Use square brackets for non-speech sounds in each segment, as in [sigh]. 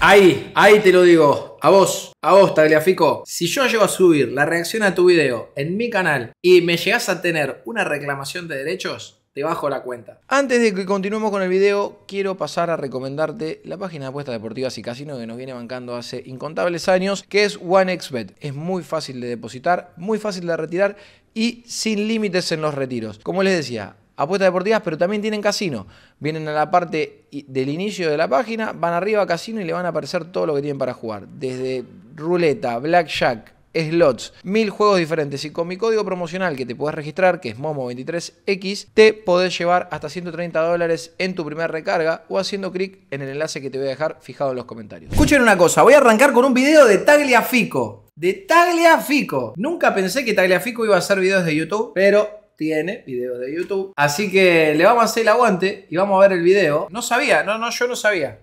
Ahí, ahí te lo digo. A vos, a vos, Tagliafico. Si yo llego a subir la reacción a tu video en mi canal y me llegas a tener una reclamación de derechos, te bajo la cuenta. Antes de que continuemos con el video, quiero pasar a recomendarte la página de apuestas deportivas y casino que nos viene bancando hace incontables años, que es OneXBet. Es muy fácil de depositar, muy fácil de retirar y sin límites en los retiros. Como les decía, apuestas deportivas, pero también tienen casino. Vienen a la parte del inicio de la página, van arriba a casino y le van a aparecer todo lo que tienen para jugar. Desde ruleta, blackjack, slots, mil juegos diferentes. Y con mi código promocional que te puedes registrar, que es Momo23X, te podés llevar hasta 130 dólares en tu primera recarga o haciendo clic en el enlace que te voy a dejar fijado en los comentarios. Escuchen una cosa, voy a arrancar con un video de Tagliafico. De Tagliafico. Nunca pensé que Tagliafico iba a hacer videos de YouTube, pero tiene videos de YouTube. Así que le vamos a hacer el aguante y vamos a ver el video. No sabía, no, no, yo no sabía.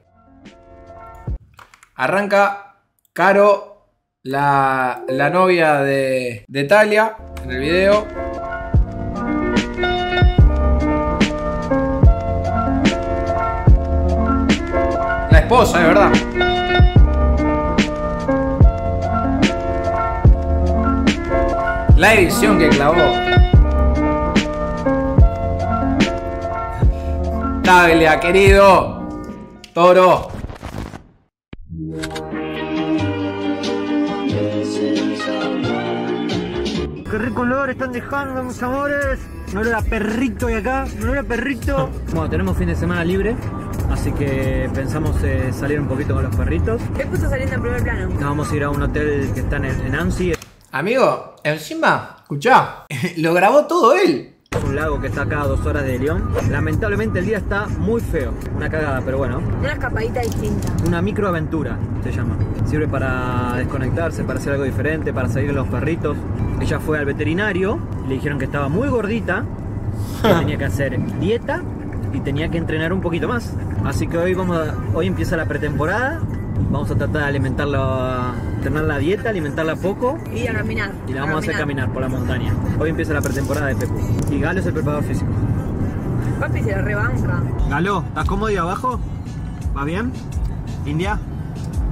Arranca Caro, la, la novia de, de Talia, en el video. La esposa, de verdad. La edición que clavó. Taglia, querido. Toro. Qué rico olor están dejando, mis amores. No era perrito de acá, no era perrito. Bueno, tenemos fin de semana libre, así que pensamos eh, salir un poquito con los perritos. ¿Qué puso saliendo en primer plano? Nos vamos a ir a un hotel que está en, en Annecy. Amigo, encima, escuchá, [laughs] lo grabó todo él. Un lago que está acá a dos horas de León. Lamentablemente el día está muy feo. Una cagada, pero bueno. Una escapadita distinta. Una microaventura se llama. Sirve para desconectarse, para hacer algo diferente, para salir con los perritos. Ella fue al veterinario y le dijeron que estaba muy gordita, que [laughs] tenía que hacer dieta y tenía que entrenar un poquito más. Así que hoy, vamos hoy empieza la pretemporada Vamos a tratar de alimentarla, tener la dieta, alimentarla poco. Y a caminar. Y la vamos a, hacer caminar por la montaña. Hoy empieza la pretemporada de Pepu. Y Galo es el preparador físico. Papi se la rebanca. Galo, ¿estás cómodo ahí abajo? ¿Va bien? India,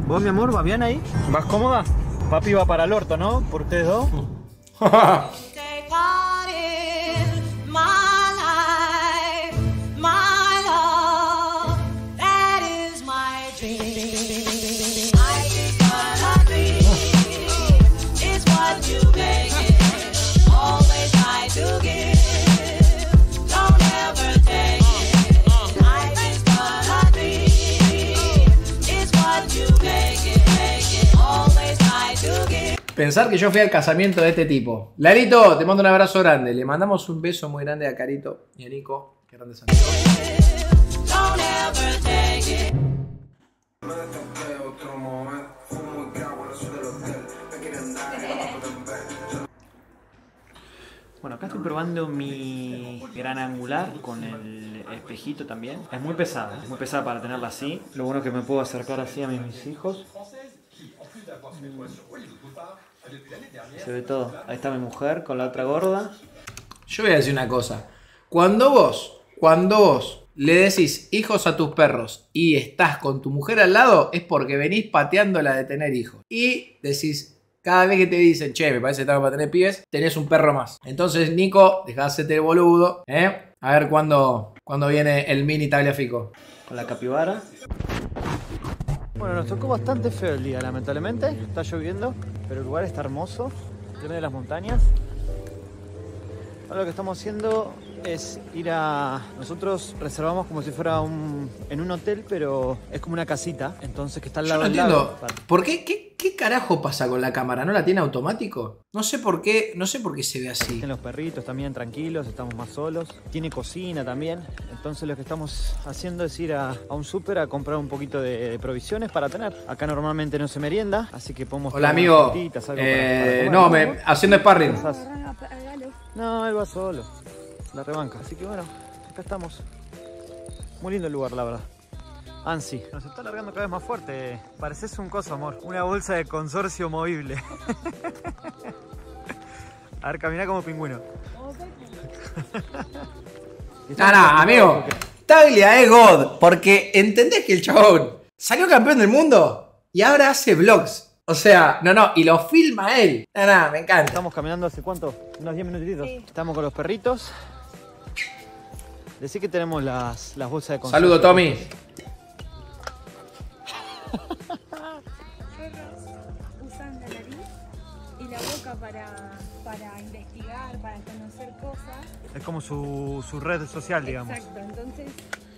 ¿vos mi amor, va bien ahí? ¿Vas cómoda? Papi va para el orto, ¿no? Por ustedes dos. [laughs] Pensar que yo fui al casamiento de este tipo. Larito, te mando un abrazo grande. Le mandamos un beso muy grande a Carito y a Nico. Qué grandes amigos. Bueno, acá estoy probando mi gran angular con el espejito también. Es muy pesada, es muy pesada para tenerla así. Lo bueno es que me puedo acercar así a mis hijos. Se ve todo. Ahí está mi mujer con la otra gorda. Yo voy a decir una cosa. Cuando vos, cuando vos le decís hijos a tus perros y estás con tu mujer al lado, es porque venís pateando la de tener hijos. Y decís, cada vez que te dicen, che, me parece que estamos para tener pibes, tenés un perro más. Entonces, Nico, dejásete de boludo, ¿eh? A ver cuándo, cuándo viene el mini tagliafico. Con la capibara. Bueno, nos tocó bastante feo el día, lamentablemente. Está lloviendo, pero el lugar está hermoso, lleno de las montañas. Ahora lo que estamos haciendo es ir a... Nosotros reservamos como si fuera un... en un hotel, pero es como una casita, entonces que está al lado Yo no del entiendo. lago. ¿Por qué? qué? ¿Qué carajo pasa con la cámara? ¿No la tiene automático? No sé por qué, no sé por qué se ve así. Tienen los perritos también tranquilos, estamos más solos. Tiene cocina también. Entonces lo que estamos haciendo es ir a, a un súper a comprar un poquito de, de provisiones para tener. Acá normalmente no se merienda, así que podemos... Hola amigo. frutitas, algo para- Eh, para no, comer. me, haciendo sparring. No, él va solo. La rebanca. Así que bueno, acá estamos. Muy lindo el lugar, la verdad. Ansi. Nos está alargando cada vez más fuerte. Pareces un coso, amor. Una bolsa de consorcio movible. [laughs] A ver, camina como pingüino. [laughs] No, no, amigo. Taglia es God. Porque entendés que el chabón Salió campeón del mundo y ahora hace vlogs. O sea, no, no, y lo filma él. No, no, me encanta. Estamos caminando hace cuánto? Unos 10 minutitos. Sí. Estamos con los perritos. Decí que tenemos las, las bolsas de conserje. Saludo, Tommy. usan la nariz y la boca para, para investigar, para conocer cosas. Es como su, su red social, digamos. Exacto, entonces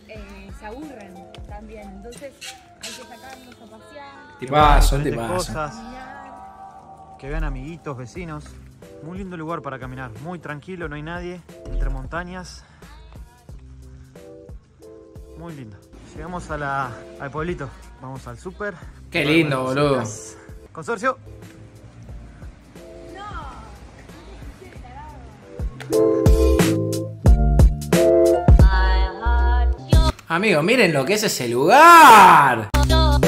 eh, se aburren también. Entonces hay que sacarlos a pasear, Tipazo, tipazo. cosas, caminar. que vean amiguitos, vecinos. Muy lindo lugar para caminar, muy tranquilo, no hay nadie, entre montañas. Muy lindo. Llegamos a la, al pueblito, vamos al súper. Qué lindo, boludo. Consorcio. Amigo, miren lo que es ese lugar. Dos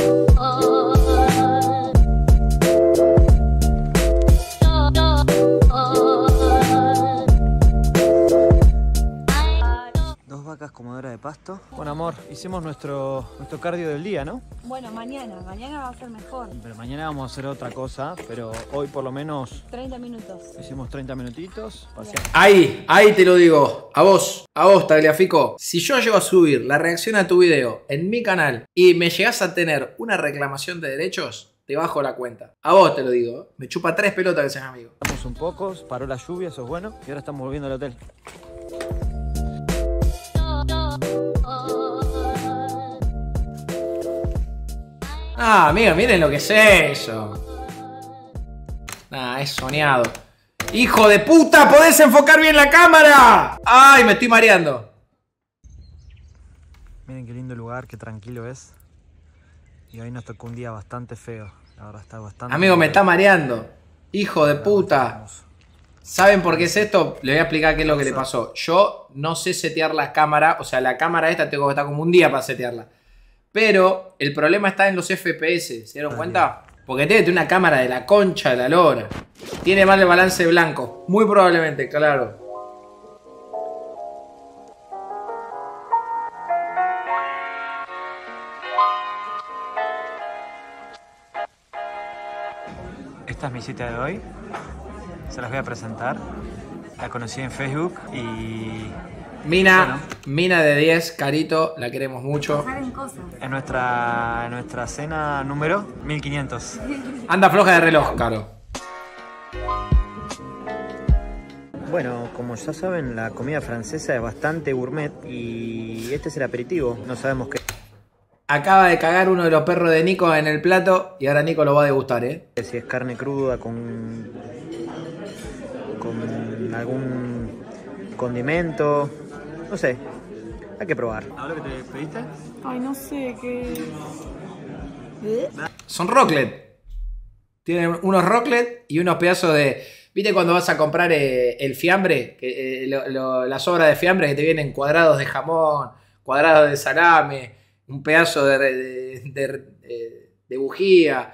vacas comodoras de pasto. Bueno, amor, hicimos nuestro, nuestro cardio del día, ¿no? Bueno, mañana, mañana va a ser mejor. Pero mañana vamos a hacer otra cosa, pero hoy por lo menos 30 minutos. hicimos 30 minutitos. paseamos. Ahí, ahí te lo digo. A vos, a vos, Tagliafico. Si yo llego a subir la reacción a tu video en mi canal y me llegas a tener una reclamación de derechos, te bajo la cuenta. A vos te lo digo. Me chupa tres pelotas que seas amigo. Estamos un poco, paró la lluvia, eso es bueno. Y ahora estamos volviendo al hotel. Ah, amigo, miren lo que es eso. Ah, es soñado. ¡Hijo de puta! ¡Podés enfocar bien la cámara! ¡Ay, me estoy mareando! Miren qué lindo lugar, qué tranquilo es. Y hoy nos tocó un día bastante feo. La verdad está bastante. Amigo, me está mareando. Hijo de puta. ¿Saben por qué es esto? Le voy a explicar qué es lo que le pasó. Yo no sé setear la cámara, o sea, la cámara esta tengo que estar como un día para setearla. Pero el problema está en los FPS, ¿se dieron cuenta? Porque tiene una cámara de la concha de la lora. Tiene mal el balance blanco. Muy probablemente, claro. Esta es mi cita de hoy. Se las voy a presentar. La conocí en Facebook y Mina, Bueno. Mina de 10, Carito, la queremos mucho. Cosas. en nuestra, en nuestra cena número 1500. Anda floja de reloj, Caro. Bueno, como ya saben, la comida francesa es bastante gourmet y este es el aperitivo. No sabemos qué Acaba de cagar uno de los perros de Nico en el plato y ahora Nico lo va a degustar, ¿eh? es, si es carne cruda con, con algún condimento. No sé, hay que probar. ¿Ahora que te pediste? Ay, no sé qué. Son rocklet. Tienen unos rocklet y unos pedazos de. ¿Viste cuando vas a comprar eh, el fiambre? Que, eh, lo- lo- las sobras de fiambre que te vienen cuadrados de jamón, cuadrados de salame, un pedazo de, de, de- de- de bujía.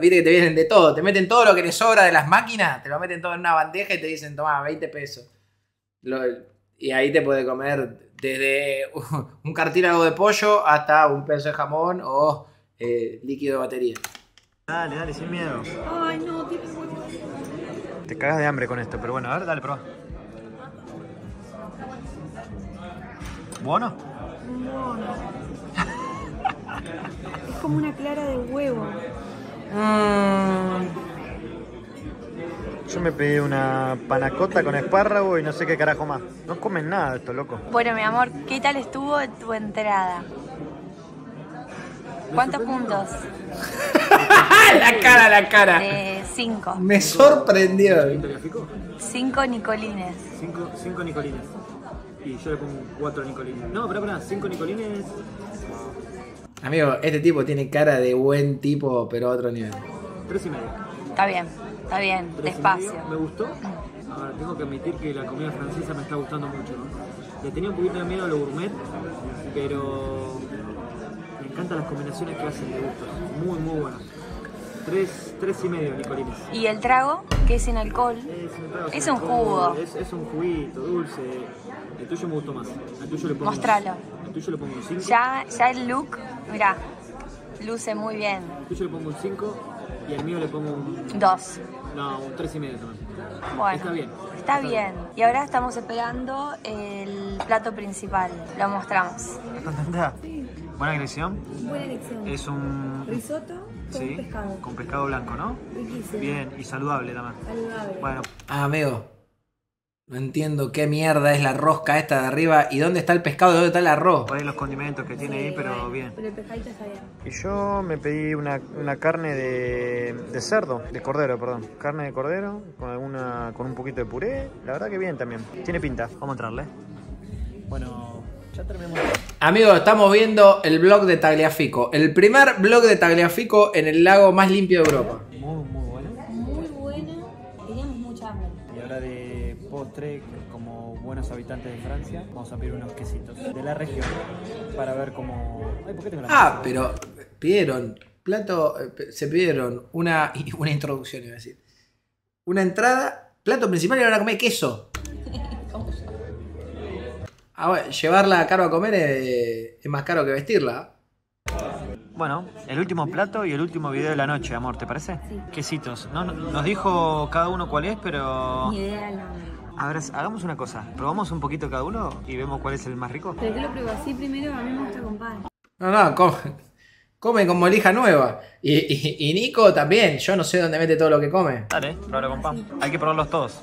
Viste que te vienen de todo. Te meten todo lo que les sobra de las máquinas, te lo meten todo en una bandeja y te dicen, toma, 20 pesos. Lo- y ahí te puede comer desde [laughs] un cartílago de pollo hasta un pedazo de jamón o eh, líquido de batería. Dale, dale, sin miedo. Ay, no, tiene Te cagas de hambre con esto, pero bueno, a ver, dale, prueba. ¿Bueno? Es como una clara de huevo. Yo me pedí una panacota con espárrago y no sé qué carajo más. No comen nada de esto, loco. Bueno, mi amor, ¿qué tal estuvo tu entrada? ¿Cuántos puntos? ¡Ah, [laughs] la cara, la cara! De cinco. Me sorprendió. Cinco Nicolines. Cinco, cinco Nicolines. Y yo le pongo cuatro Nicolines. No, pero pará, cinco Nicolines. Amigo, este tipo tiene cara de buen tipo, pero a otro nivel. Tres y medio. Está bien, está bien, despacio. medio. Me gustó. Ahora, tengo que admitir que la comida francesa me está gustando mucho, ¿no? Le tenía un poquito de miedo a lo gourmet, pero me encantan las combinaciones que hacen de gustos. Muy, muy buenas. Tres, tres y medio Nicolines. ¿Y el trago? Que es sin alcohol. Es un, trago Es sin un alcohol, jugo. Es, es un juguito dulce. El tuyo me gustó más. Al tuyo le pongo Mostralo. Al tuyo le pongo un 5. Ya, ya el look, mirá, luce muy bien. Al tuyo le pongo un 5 y al mío le pongo un. Dos. No, un 3 y medio también. Bueno, Está bien. Está bien. Y ahora estamos esperando el plato principal. Lo mostramos. ¿Estás contenta? Buena elección. Buena elección. Es un. Risotto con Sí, pescado. con pescado blanco, ¿no? Riquísimo. Bien, y saludable también. Saludable. Bueno, Ah, amigo. No entiendo qué mierda es la rosca esta de arriba y dónde está el pescado y dónde está el arroz. por ahí los condimentos que tiene ahí, pero bien. Pero el pescadito está bien. Y yo me pedí una, una carne de, de cerdo, de cordero, perdón. Carne de cordero con alguna con un poquito de puré. La verdad que bien también. Tiene pinta. Vamos a entrarle. Bueno, ya terminamos. Amigos, estamos viendo el blog de Tagliafico. El primer blog de Tagliafico en el lago más limpio de Europa. Postre, como buenos habitantes de Francia, vamos a pedir unos quesitos de la región para ver cómo... Ay, ¿por qué tengo la Ah, pero pidieron plato, eh, se pidieron una, [laughs] una introducción, iba a decir. Una entrada, plato principal y ahora comer queso. Ah, bueno, llevarla caro a comer es, es más caro que vestirla. Bueno, el último plato y el último video de la noche, amor, ¿te parece? Sí. Quesitos. No, no- nos dijo cada uno cuál es, pero... Ni idea del nombre. A ver, hagamos una cosa. Probamos un poquito cada uno y vemos cuál es el más rico. Pero que lo pruebo así primero, a mí me gusta con pan. No, no, come, come como lija nueva. Y, y- y Nico también, yo no sé dónde mete todo lo que come. Dale, pruébalo con pan. Hay que probarlos todos.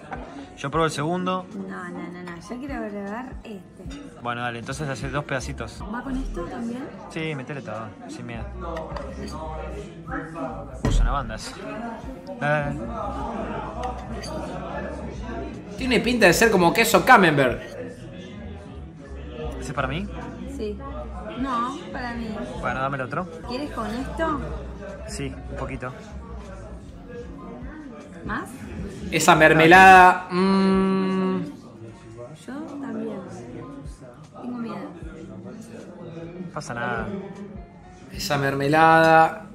Yo pruebo el segundo. No, no, no, no. Yo quiero probar este. Bueno, dale, entonces hacer dos pedacitos. ¿Va con esto también? Sí, metele todo, sin miedo. Puso una banda. Eh, Tiene pinta de ser como queso camembert. ¿Ese es para mí? Sí. No, para mí. Bueno, dame el otro. ¿Quieres con esto? Sí, un poquito. ¿Más? Esa mermelada. mmm, Yo también. Tengo miedo. No pasa nada. esa mermelada.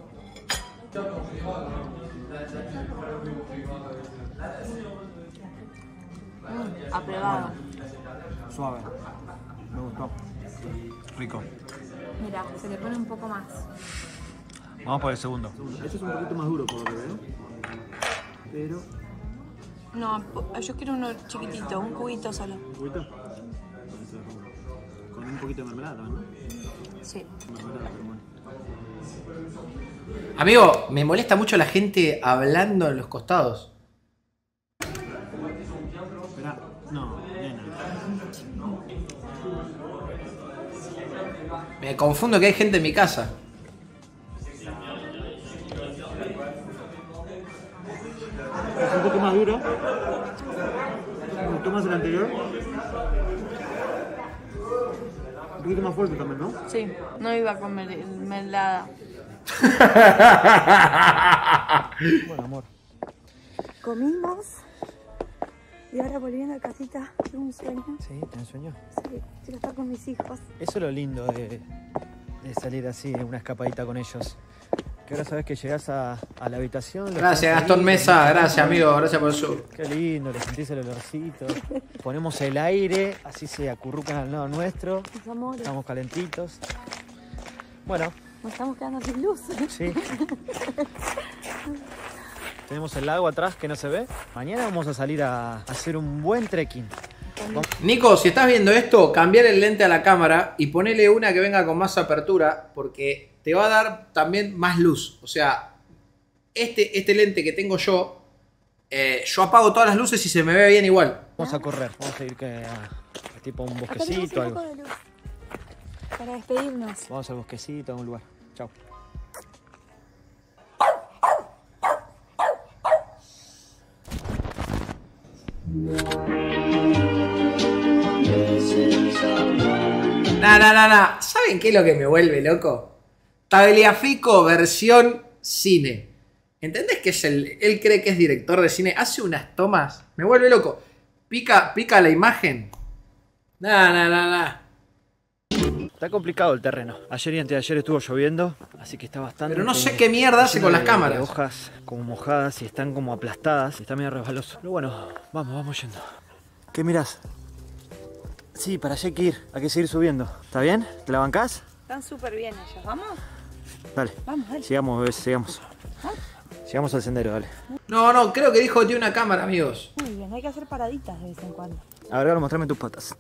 Aprobado. Suave. Me gustó. Rico. Mira, se le pone un poco más. Vamos por el segundo. Este es un poquito más duro por lo que veo. Pero... No, yo quiero uno chiquitito, un cubito solo. ¿Un poquito? Con un poquito de mermelada también, ¿no? Sí. Mermelada, pero bueno. Amigo, me molesta mucho la gente hablando en los costados. Me confundo que hay gente en mi casa. Es un poco más duro. Me gustó más el anterior. Un poquito más fuerte también, ¿no? Sí, no iba a comer mermelada. [laughs] Bueno, amor. Comimos. Y ahora volviendo a casita, tengo un sueño. Sí, ¿tenés sueño? Sí, quiero estar con mis hijos. Eso es lo lindo de, de salir así, de una escapadita con ellos. Que ahora sabes que llegás a, a la habitación. Gracias, Gastón Mesa. Gracias, amigo. Gracias por el sub. Qué lindo, le sentís el olorcito. Ponemos el aire, así se acurrucan al lado nuestro. Mis amores, Estamos calentitos. Bueno, nos estamos quedando sin luz. sí. [laughs] Tenemos el lago atrás que no se ve. Mañana vamos a salir a hacer un buen trekking. Nico, si estás viendo esto, cambiar el lente a la cámara y ponele una que venga con más apertura, porque te va a dar también más luz. O sea, este, este lente que tengo yo, eh, yo apago todas las luces y se me ve bien igual. Vamos a correr, vamos a ir que a, a tipo un bosquecito, algo. Para despedirnos. Vamos al bosquecito, a un lugar. Chao. Nah, nah, nah, nah. ¿Saben qué es lo que me vuelve loco? Tagliafico versión cine. ¿Entendés que es el. Él cree que es director de cine. Hace unas tomas. Me vuelve loco. Pica, pica la imagen. Nah, nah, nah, nah. Está complicado el terreno. Ayer y anteayer estuvo lloviendo, así que está bastante. Pero no sé qué mierda hace con las cámaras. hojas como mojadas y están como aplastadas y está medio resbaloso. Pero bueno, vamos, vamos yendo. ¿Qué mirás? Sí, para allá hay que ir, hay que seguir subiendo. ¿Está bien? ¿Te la bancás? Están súper bien ellos, ¿vamos? Dale. Vamos, dale. Sigamos, bebés, sigamos. Sigamos al sendero, dale. No, no, creo que dijo que tiene una cámara, amigos. Muy bien, hay que hacer paraditas de vez en cuando. A ver, ahora mostrame tus patas.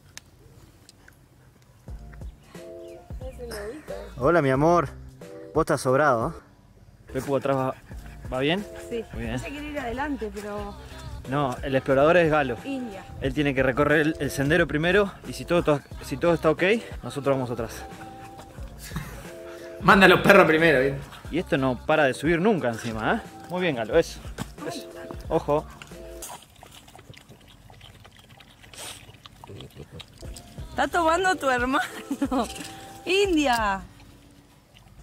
Hola, mi amor. Vos estás sobrado, ¿eh? Pepu atrás va, ¿va bien? Sí. Muy bien. Quiere ir adelante, pero No, el explorador es Galo. India. Él tiene que recorrer el, el sendero primero y si todo, to- si todo está ok, nosotros vamos atrás. [laughs] Manda a los perros primero, ¿viste? Y esto no para de subir nunca encima, ¿eh? Muy bien, Galo, eso. eso. Ojo. Está tomando tu hermano. [laughs] India.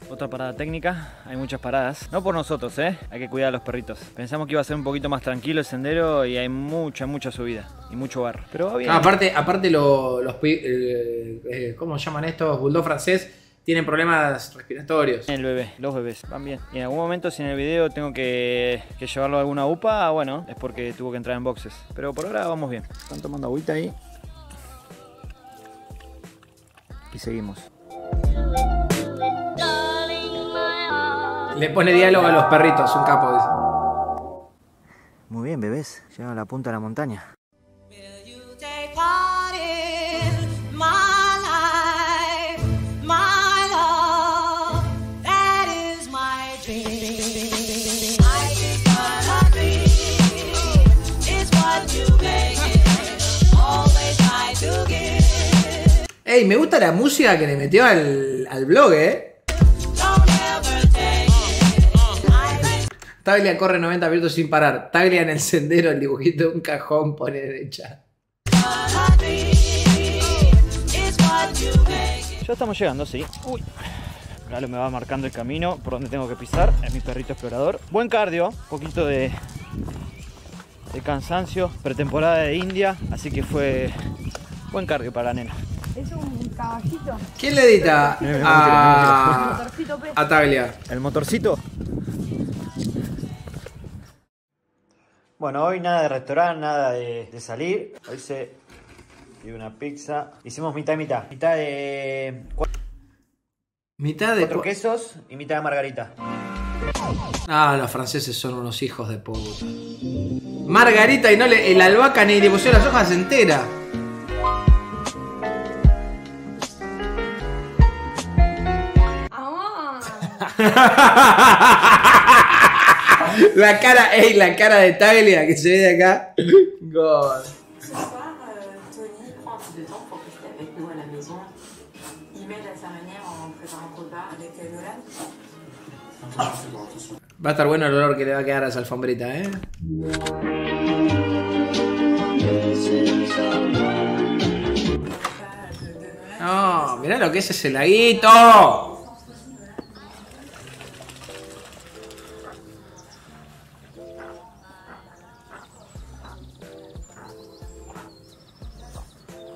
Otra parada técnica, hay muchas paradas. No por nosotros, ¿eh? Hay que cuidar a los perritos. Pensamos que iba a ser un poquito más tranquilo el sendero y hay mucha, mucha subida y mucho barro. Pero va bien. Ah, aparte, aparte lo- los, eh, eh, ¿cómo llaman estos? Bulldog francés tienen problemas respiratorios. El bebé, los bebés, van bien. Y en algún momento, si en el video tengo que, que llevarlo a alguna UPA, bueno, es porque tuvo que entrar en boxes. Pero por ahora vamos bien. Están tomando agüita ahí. Y seguimos. Le pone diálogo a los perritos, un capo dice. Muy bien, bebés. Llegan a la punta de la montaña. Ey, me gusta la música que le metió al, al blog, eh. Taglia corre 90 minutos sin parar. Taglia en el sendero, el dibujito de un cajón pone derecha. Ya estamos llegando, sí. Uy. Galo me va marcando el camino por donde tengo que pisar. Es mi perrito explorador. Buen cardio, un poquito de, de cansancio. Pretemporada de India, así que fue buen cardio para la nena. Es un caballito. ¿Quién le edita a, a Taglia? ¿El motorcito? Bueno, hoy nada de restaurante, nada de, de salir. Hoy se pidió una pizza. Hicimos mitad y mitad. Mitad de Mitad de... cuatro quesos y mitad de margarita. Ah, los franceses son unos hijos de puta. Margarita y no le... El albahaca ni le pusieron las hojas enteras. ¡Ah! [laughs] La cara, ey, la cara de Taglia que se ve de acá. God. Ce soir, euh, Tony prend un peu de temps pour rester avec nous à la maison. Il m'aide à sa manière en préparant le repas avec Nolan. Va a estar bueno el olor que le va a quedar a esa alfombrita, ¿eh? No, mirá lo que es ese laguito.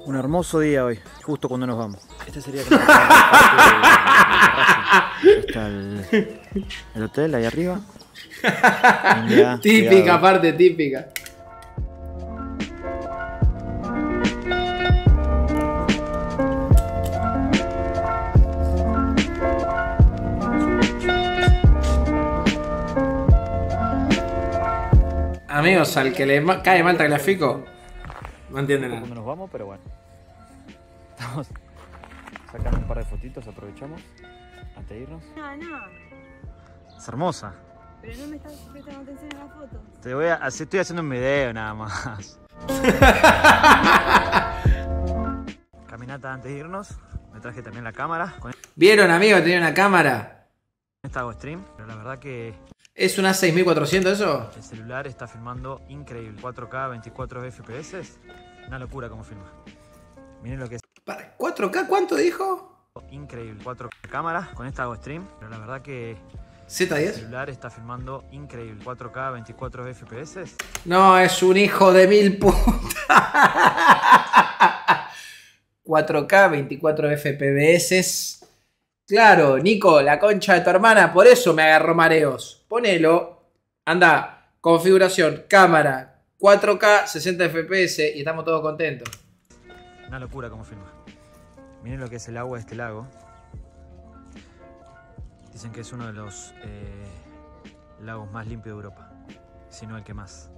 Un hermoso día hoy, justo cuando nos vamos. Este sería parte. [laughs] Está el, el hotel ahí arriba. India, [laughs] típica, cuidado. aparte, típica. Amigos, al que le cae mal Tagliafico, no entiende nada. Nos vamos, pero bueno. Estamos sacando un par de fotitos, aprovechamos antes de irnos. No, no. Es hermosa. Pero no me estás prestando atención en la foto. Te voy a, así estoy haciendo un video nada más. [laughs] Caminata antes de irnos. Me traje también la cámara. Con ¿Vieron, amigos? Tenía una cámara. esta hago stream. Pero la verdad que ¿Es una 6400 eso? el celular está filmando increíble. 4K, 24 FPS. Una locura como filma. Miren lo que es Para, ¿4K cuánto dijo? increíble. 4K cámara. Con esta hago stream. Pero la verdad que el ¿Z10? celular está filmando increíble. 4K, 24 FPS. No, es un hijo de mil putas. 4K, 24 FPVS. Claro, Nico, la concha de tu hermana, por eso me agarró mareos. Ponelo. Anda, configuración, cámara, 4K, 60 FPS y estamos todos contentos. Una locura como filma. Miren lo que es el agua de este lago. Dicen que es uno de los eh, lagos más limpios de Europa, si no el que más.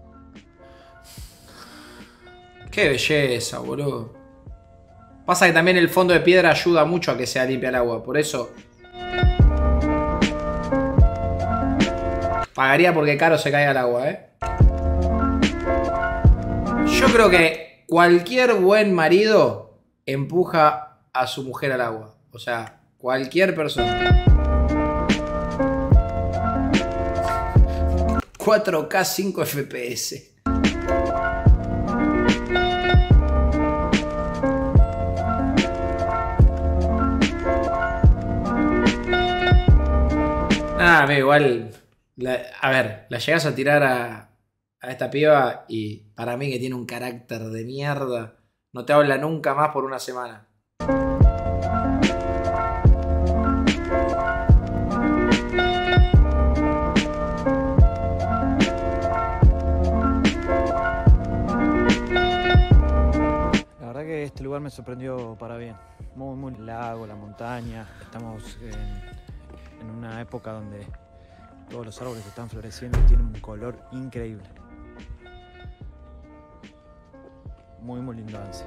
Qué belleza, boludo. Pasa que también el fondo de piedra ayuda mucho a que sea limpia el agua, por eso. Pagaría porque caro se caiga el agua, ¿eh? Yo creo que cualquier buen marido empuja a su mujer al agua. O sea, cualquier persona. 4K 5 FPS. Ah, amigo, igual. a ver, la llegas a tirar a, a esta piba y para mí que tiene un carácter de mierda. No te habla nunca más por una semana. Lugar me sorprendió para bien. Muy, muy lago, la montaña. Estamos en, en una época donde todos los árboles están floreciendo y tienen un color increíble. Muy, muy lindo Anse.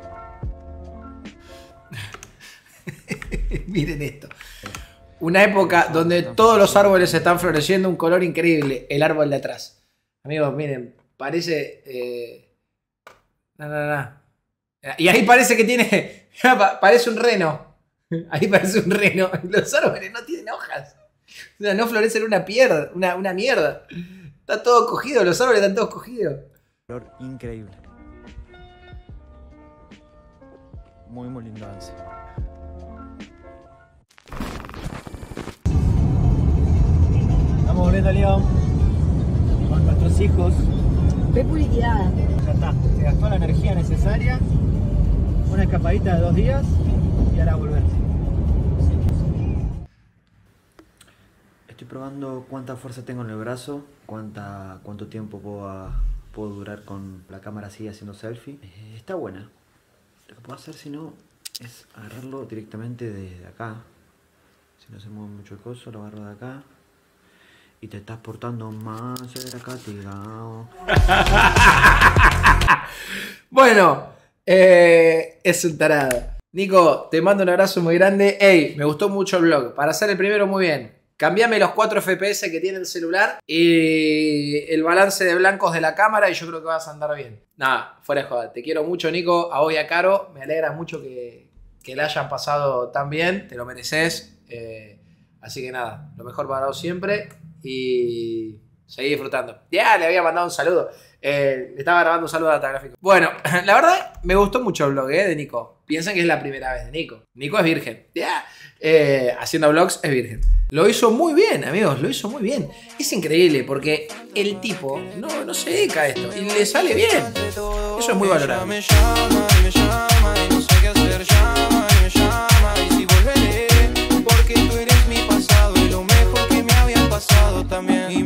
[laughs] Miren esto. Una época donde todos los árboles están floreciendo, un color increíble. El árbol de atrás. Amigos, miren, parece. eh, No, no, no. Y ahí parece que tiene. [laughs] pa- Parece un reno. Ahí parece un reno. [laughs] Los árboles no tienen hojas. O sea, no florecen una, pierda, una, una mierda. Está todo cogido, los árboles están todos cogidos. Color increíble. Muy, muy lindo Anse. Estamos volviendo a León con nuestros hijos. Ve publicidad. Ya está, se gastó la energía necesaria. Una escapadita de dos días y ahora volver. Estoy probando cuánta fuerza tengo en el brazo, cuánta, cuánto tiempo puedo, ah, puedo durar con la cámara así haciendo selfie. Eh, está buena. Lo que puedo hacer si no es agarrarlo directamente desde acá. Si no se mueve mucho el coso, lo agarro de acá. Y te estás portando más, era castigado. [laughs] Bueno, eh, es un tarado. Nico, te mando un abrazo muy grande. Ey, me gustó mucho el vlog. Para hacer el primero, muy bien. Cambiame los 4 FPS que tiene el celular y el balance de blancos de la cámara y yo creo que vas a andar bien. Nada, fuera de joda. Te quiero mucho, Nico. A vos y a Caro. Me alegra mucho que, que la hayan pasado tan bien. Te lo mereces. Eh, así que nada, lo mejor para vos siempre y seguí disfrutando. Ya, le había mandado un saludo. Eh, estaba grabando un saludo a Datagráfico. Bueno, [laughs] la verdad me gustó mucho el blog eh, de Nico. Piensen que es la primera vez de Nico. Nico es virgen. Ya. Eh, haciendo vlogs es virgen. Lo hizo muy bien, amigos. Lo hizo muy bien. Es increíble porque el tipo no, no se dedica a esto y le sale bien. Eso es muy valorado.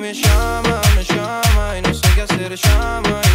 Me llama, me llama y no sé qué hacer, llama